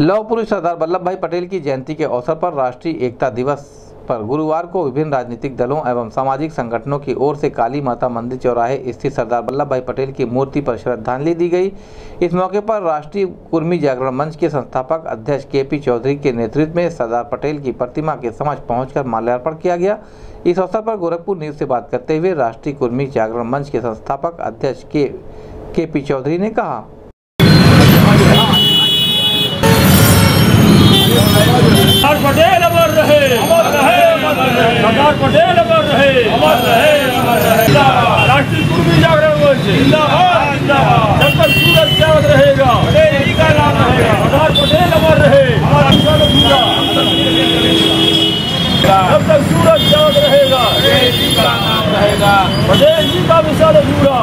लौह पुरुष सरदार वल्लभ भाई पटेल की जयंती के अवसर पर राष्ट्रीय एकता दिवस पर गुरुवार को विभिन्न राजनीतिक दलों एवं सामाजिक संगठनों की ओर से काली माता मंदिर चौराहे स्थित सरदार वल्लभ भाई पटेल की मूर्ति पर श्रद्धांजलि दी गई। इस मौके पर राष्ट्रीय कुर्मी जागरण मंच के संस्थापक अध्यक्ष के पी चौधरी के नेतृत्व में सरदार पटेल की प्रतिमा के समक्ष पहुंचकर माल्यार्पण किया गया। इस अवसर पर गोरखपुर न्यूज़ से बात करते हुए राष्ट्रीय कुर्मी जागरण मंच के संस्थापक अध्यक्ष के के पी चौधरी ने कहा सरदार पटेल अमर रहे अमर रहे। अमर रहे राष्ट्रीय कुर्मी जागरण हुए जिंदाबाद जिंदाबाद। जब तक सूरज चाँद रहेगा पटेल जी का नाम रहेगा सरदार पटेल अमर रहे हमारा विशाल पूरा जब तक सूरज चाँद रहेगा पटेल जी का नाम रहेगा पटेल जी का विशाल पूरा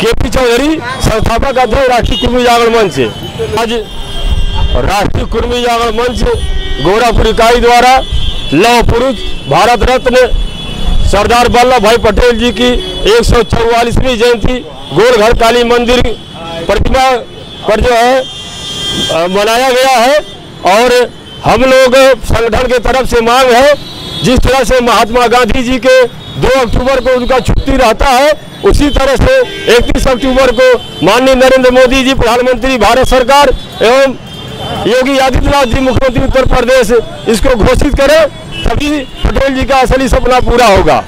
के पी चौधरी संस्थापक अध्यक्ष राष्ट्रीय कुर्मी जागरण मंच आज राष्ट्रीय कुर्मी जागरण मंच गोरापुर इकाई द्वारा लौह पुरुष भारत रत्न सरदार वल्लभ भाई पटेल जी की एक सौ चौवालीसवीं जयंती गोलघर काली मंदिर प्रतिमा पर जो है मनाया गया है। और हम लोग संगठन के तरफ़ से मांग है, जिस तरह से महात्मा गांधी जी के 2 अक्टूबर को उनका छुट्टी रहता है, उसी तरह से 31 अक्टूबर को माननीय नरेंद्र मोदी जी, प्रधानमंत्री, भारत सरकार एवं योगी आदित्यनाथ जी, मुख्यमंत्री उत्तर प्रदेश, इसको घोषित करें, तभी पटेल जी का असली सपना पूरा होगा।